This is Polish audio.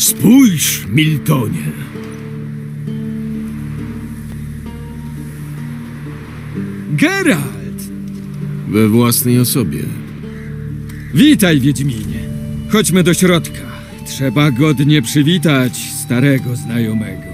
Spójrz, Miltonie. Geralt! We własnej osobie. Witaj, Wiedźminie. Chodźmy do środka. Trzeba godnie przywitać starego znajomego.